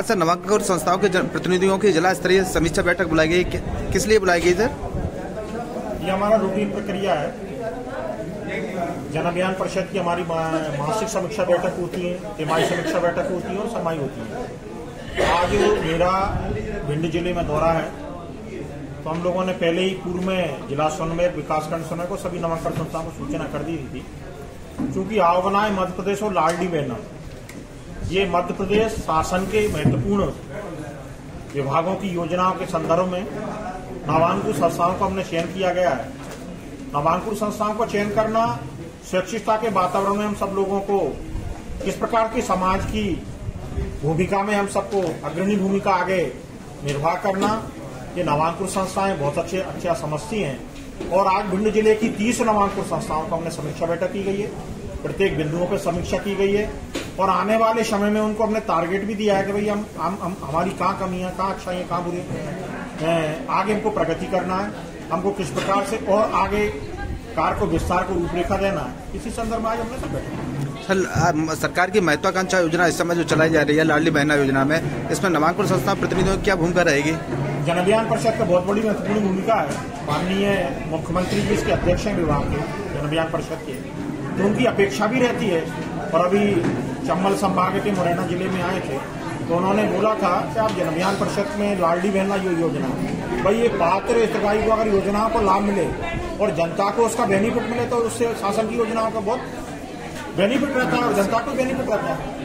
आज सर नवांकुर संस्थाओं के प्रतिनिधियों की जिला स्तरीय समीक्षा बैठक बुलाई गई। किस लिए बुलाई गई सर? ये हमारा रूटीन प्रक्रिया है। जन अभियान परिषद की हमारी मासिक समीक्षा बैठक होती है, तिमाही समीक्षा बैठक होती है और समाई होती है। आज मेरा भिंड ज़िले में दौरा है। तो हम लोगों ने पहले ही पूर्व में जिला समन्वय विकासखंड समय को सभी नामांकन संस्थाओं को सूचना कर दी थी। क्योंकि आवनाएँ मध्य प्रदेश और लाडली बहना ये मध्य प्रदेश शासन के महत्वपूर्ण विभागों की योजनाओं के संदर्भ में नामांकुर संस्थाओं को हमने चयन किया गया है। नामांकुर संस्थाओं को चयन करना सुरक्षितता के वातावरण में हम सब लोगों को किस प्रकार की समाज की भूमिका में हम सबको अग्रणी भूमिका आगे निर्वाह करना, ये नवांकुर संस्थाएँ बहुत अच्छे अच्छा समझती हैं। और आज भिंड ज़िले की तीस नवांकुर संस्थाओं को हमने समीक्षा बैठक की गई है। प्रत्येक बिंदुओं पर समीक्षा की गई है। और आने वाले समय में उनको हमने टारगेट भी दिया है कि भाई हम, हम, हम हमारी कहाँ कमियाँ कहाँ अच्छाइयाँ कहाँ बुरी हैं, आगे हमको प्रगति करना है हमको किस प्रकार से और आगे कार को विस्तार को रूपरेखा देना है इसी संदर्भ में आज हमने सब सर सरकार की महत्वाकांक्षा योजना इस समय जो चलाई जा रही है लाडली बहना योजना में इसमें नवांकुर संस्था प्रतिनिधियों की क्या भूमिका रहेगी? जन अभियान परिषद का बहुत बड़ी महत्वपूर्ण भूमिका है। माननीय मुख्यमंत्री जी इसके अध्यक्ष हैं विभाग के जन अभियान परिषद के। तो उनकी अपेक्षा भी रहती है और अभी चंबल संभाग के मुरैना ज़िले में आए थे तो उन्होंने बोला था कि आप जन अभियान परिषद में लाडली बहना यो योजना। भाई, ये पात्र हितग्राही को अगर योजनाओं को लाभ मिले और जनता को उसका बेनिफिट मिले तो उससे शासन की योजनाओं का बहुत बेनिफिट रहता है और जनता को बेनिफिट रहता है।